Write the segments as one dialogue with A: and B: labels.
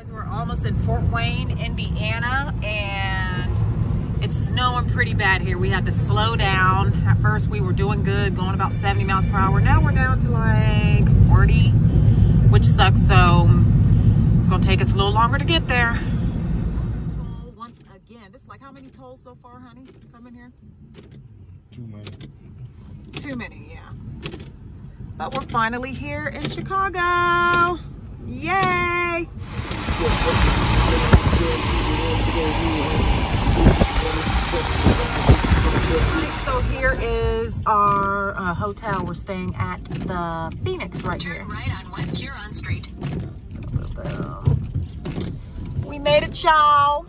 A: Guys, we're almost in Fort Wayne, Indiana, and it's snowing pretty bad here. We had to slow down. At first, we were doing good, going about 70 miles per hour. Now we're down to like 40, which sucks. So it's gonna take us a little longer to get there. Once again, this is like how many tolls so far, honey, coming here?
B: Too many.
A: Too many, yeah. But we're finally here in Chicago. Yay! So here is our uh, hotel. We're staying at the Phoenix right here.
C: Turn right on West Huron Street.
A: We made it, y'all.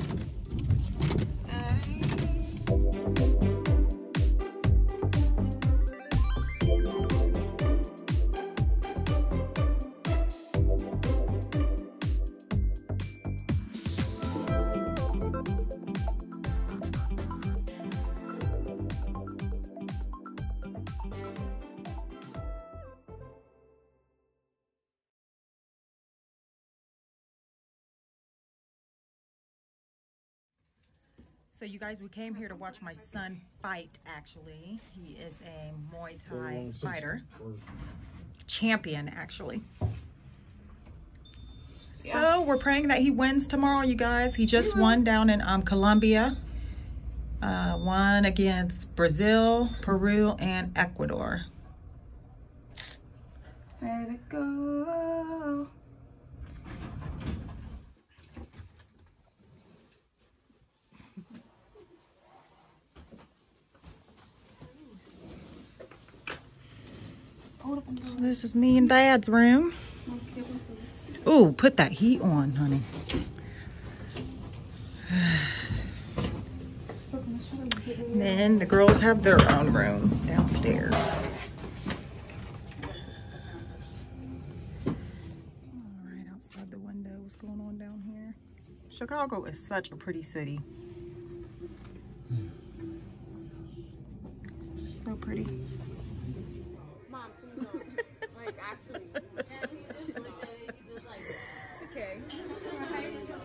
A: So you guys, we came here to watch my son fight, actually. He is a Muay Thai fighter. Champion, actually. So we're praying that he wins tomorrow, you guys. He just won down in um, Colombia. Uh, won against Brazil, Peru, and Ecuador. Let it go. So this is me and Dad's room. Ooh, put that heat on, honey. Then the girls have their own room downstairs. All right, outside the window, what's going on down here? Chicago is such a pretty city. So pretty.
D: Mom, please don't. like, actually. It's okay.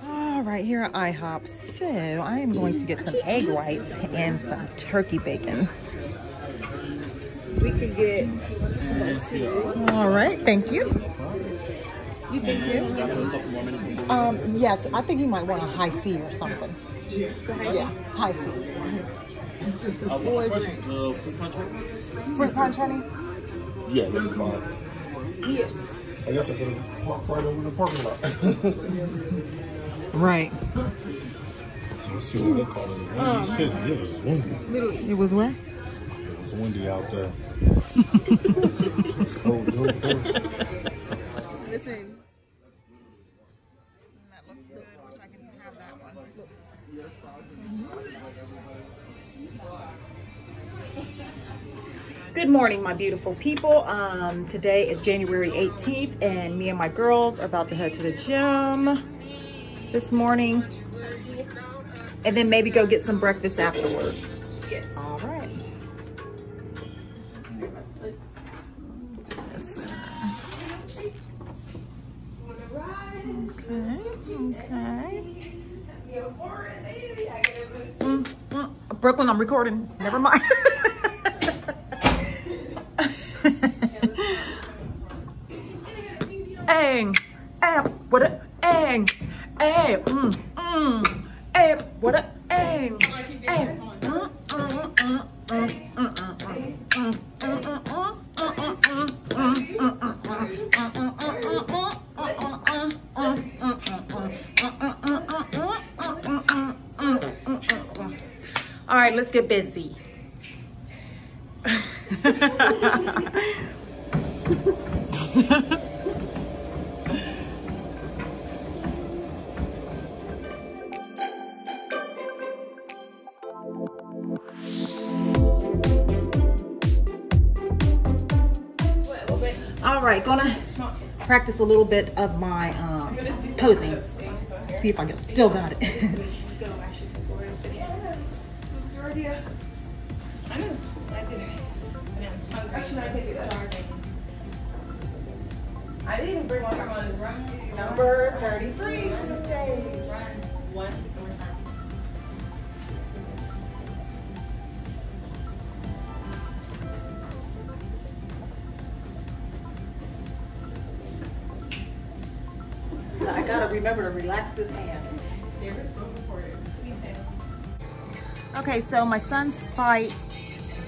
A: All right, here at IHOP. So I am going to get some egg whites and some turkey bacon.
D: We could get.
A: All right, thank you.
D: You think you?
A: Um, yes, I think you might want a Hi-C or something.
D: So high
A: Yeah, Hi-C.
D: four drinks.
A: Fruit punch, honey?
B: Yeah, let me find.
D: Yes.
B: I guess I could have walked right over in the parking lot.
A: Right.
B: Let's see what they call it. Windy City. Yeah, it was windy.
D: Literally.
A: It was where?
B: It was windy out there. oh, no, no.
D: Listen.
A: That looks good. Wish I could have that one. Good morning, my beautiful people. Um, today is January 18th, and me and my girls are about to head to the gym this morning, and then maybe go get some breakfast afterwards.
D: Yes.
A: All right. Okay, okay. Mm, mm. Brooklyn, I'm recording. Never mind. Ang, amp, what a ang, Hey, mm, mm, hey, what up? hey, hey, mm, mm, mm, mm. All right, let's get busy. Right, gonna practice a little bit of my um, posing. See if I get, still got it.
D: I didn't.
A: Bring one. Number 33. Gotta remember to relax this hand. Okay, so my son's fight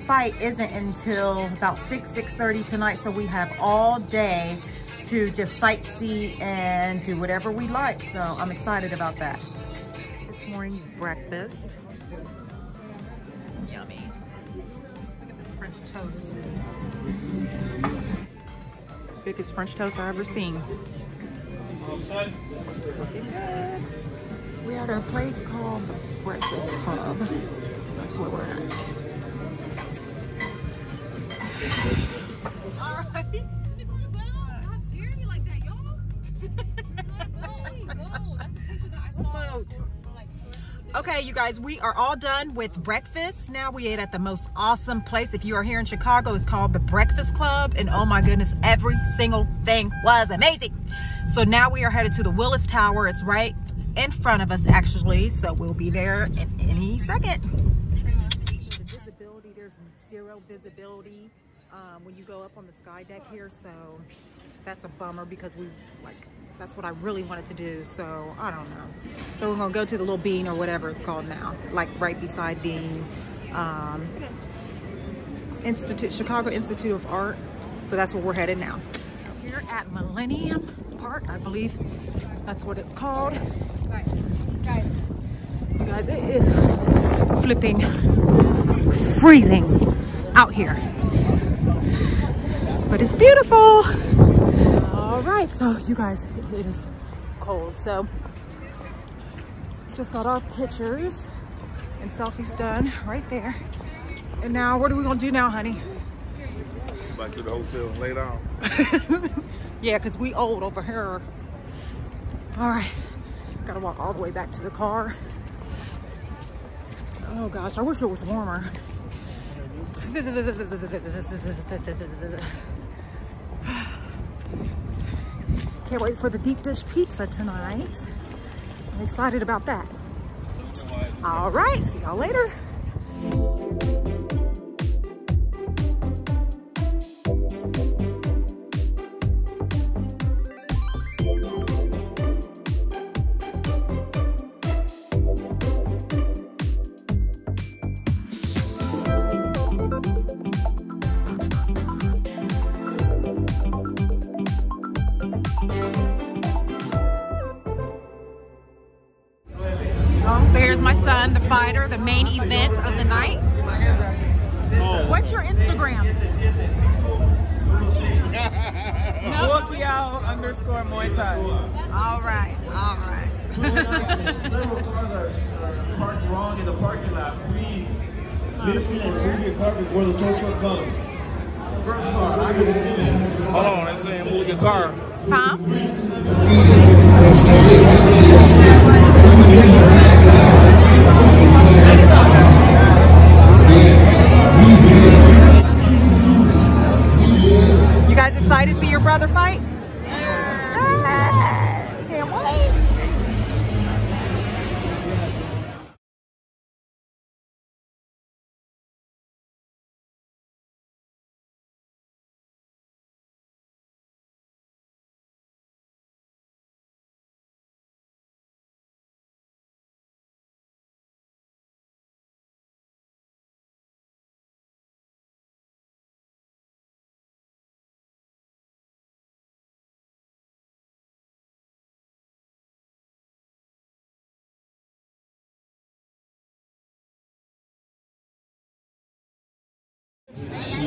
A: fight isn't until about 6, 6.30 tonight, so we have all day to just sightsee and do whatever we like. So I'm excited about that. This morning's breakfast. Yummy. Look at this French toast. Biggest French toast I've ever seen. Good. We're at a place called the Breakfast Club. That's where we're at. All right. Okay, you guys, we are all done with breakfast. Now we ate at the most awesome place. If you are here in Chicago, it's called the Breakfast Club. And oh my goodness, every single thing was amazing. So now we are headed to the Willis Tower. It's right in front of us actually. So we'll be there in any second. Visibility, there's zero visibility um, when you go up on the sky deck here. So that's a bummer because we like that's what I really wanted to do. So I don't know. So we're gonna go to the little bean or whatever it's called now, like right beside the um, Institute, Chicago Institute of Art. So that's where we're headed now. Here at Millennium Park, I believe that's what it's called.
D: guys,
A: You guys, it is flipping freezing out here. But it's beautiful. All right, so you guys, it is cold. So just got our pictures and selfies done right there. And now what are we gonna do now, honey?
B: Back to the hotel and lay down.
A: Yeah, because we old over here. All right, gotta walk all the way back to the car. Oh gosh, I wish it was warmer. Can't wait for the deep dish pizza tonight. I'm excited about that. All right, see y'all later.
E: Several cars are, are parked wrong in the parking lot. Please listen and move your car before the tow truck comes. First car, I can see it.
B: Hold on, they're saying move your car.
A: Huh? You guys excited to see your brother fight? Woo,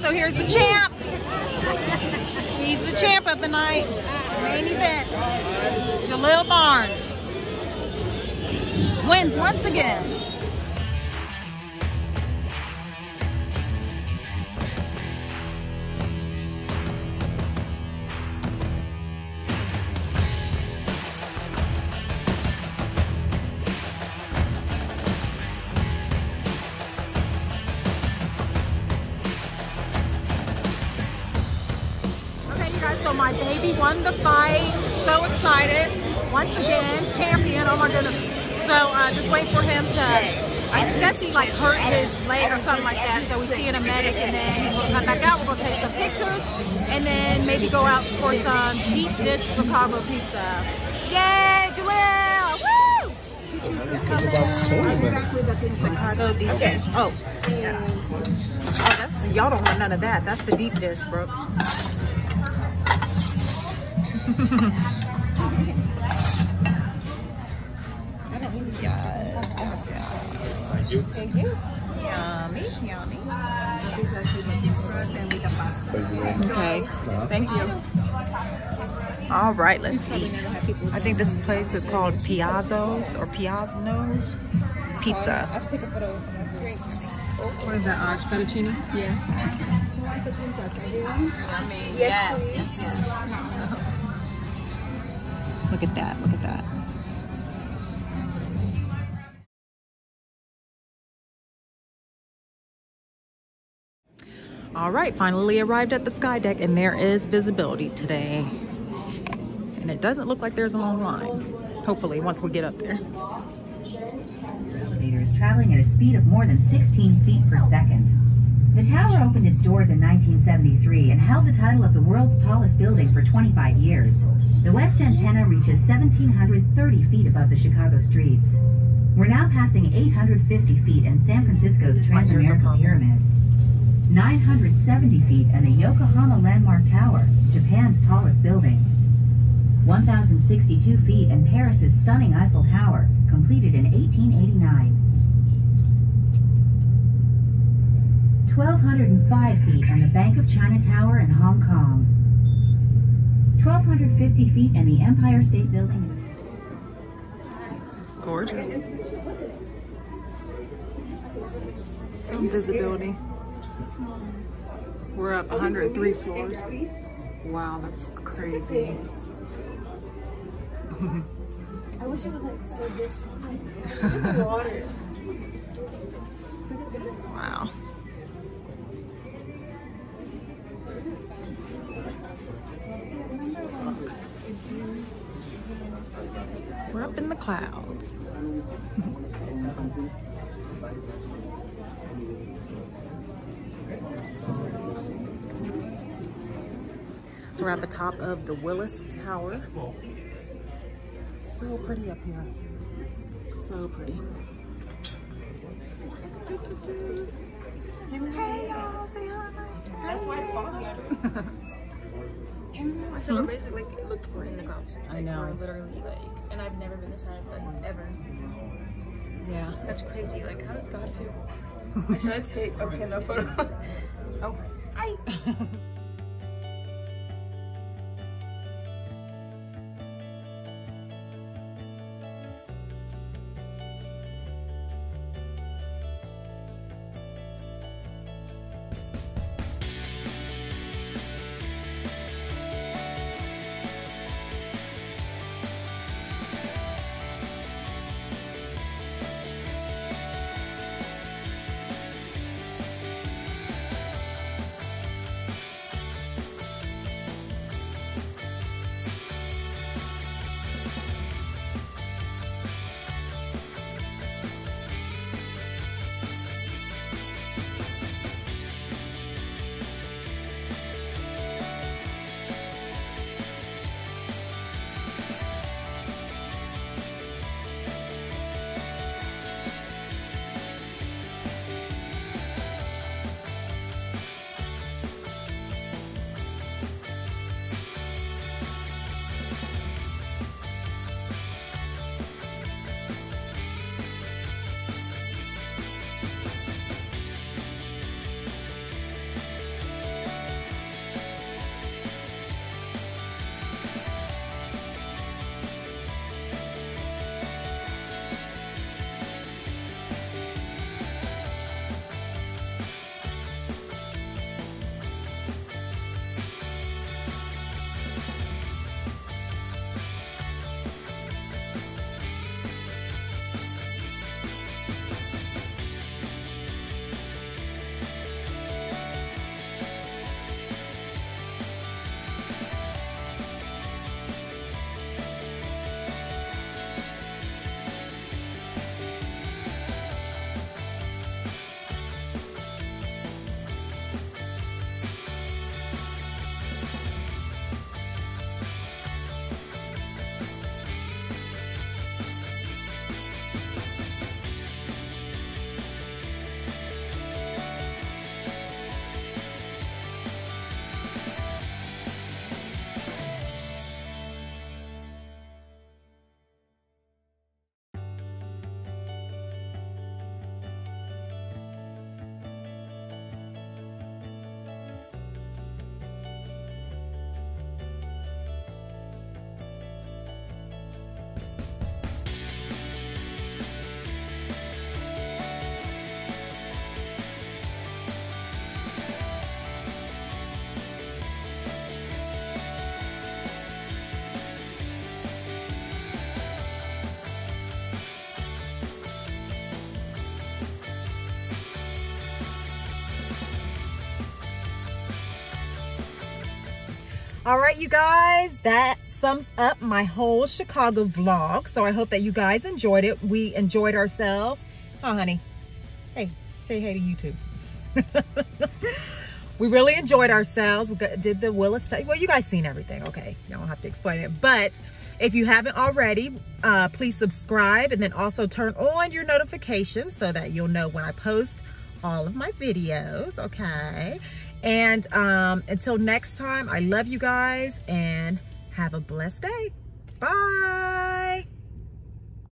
A: so here's the champ. He's the champ of the night. Main. Jalil Barnes wins once again. My baby won the fight. So excited. Once again, champion. Oh my goodness. So uh, just wait for him to I guess he like hurt his leg or something like that. So we see in a medic and then he's gonna come back out. We're gonna take some pictures and then maybe go out for some deep dish Chicago pizza. Yay, Joelle! Woo! Chicago deep dish. Oh. Oh, that's y'all don't want none of that. That's the deep dish, bro.
B: Thank you.
A: Thank you. Yummy, yummy.
B: Thank you. ma'am.
A: Okay. Thank you. All right, let's eat. I think this place is called Piazzo's or Piazzo's Pizza.
D: I have to take a photo of drinks.
A: What is that, Arch fettuccine?
D: Yeah. Who wants a drink plus? Everyone?
A: Yummy.
D: Yes, please.
A: Look at that. Look at that. All right, finally arrived at the sky deck and there is visibility today. And it doesn't look like there's a long line. Hopefully, once we get up there.
F: The elevator is traveling at a speed of more than 16 feet per second. The tower opened its doors in 1973 and held the title of the world's tallest building for 25 years. The west antenna reaches 1,730 feet above the Chicago streets. We're now passing 850 feet and San Francisco's Transamerica Pyramid. 970 feet and the Yokohama Landmark Tower, Japan's tallest building. 1,062 feet and Paris's stunning Eiffel Tower, completed in 1889. 1,205 feet on the Bank of China Tower in Hong Kong. 1,250 feet in the Empire State Building.
A: It's gorgeous. Some visibility. We're up 103 floors. Wow, that's crazy.
D: I wish it was like still this far. The water.
A: Wow. We're up in the clouds. So we're at the top of the Willis Tower. So pretty up here. So pretty. Hey y'all, say hi.
D: That's why it's foggy. I said basically like look we're in the clouds.
A: I know.
D: Literally like and I've never been this high, like ever.
A: Yeah.
D: That's crazy. Like how does God feel? Should I take okay no photo? oh. Hi.
A: All right, you guys, that sums up my whole Chicago vlog. So I hope that you guys enjoyed it. We enjoyed ourselves. Oh, honey. Hey, say hey to YouTube. we really enjoyed ourselves. We got, did the Willis, well, you guys seen everything. Okay, y'all don't have to explain it. But if you haven't already, uh, please subscribe and then also turn on your notifications so that you'll know when I post all of my videos, okay? And um, until next time, I love you guys and have a blessed day. Bye.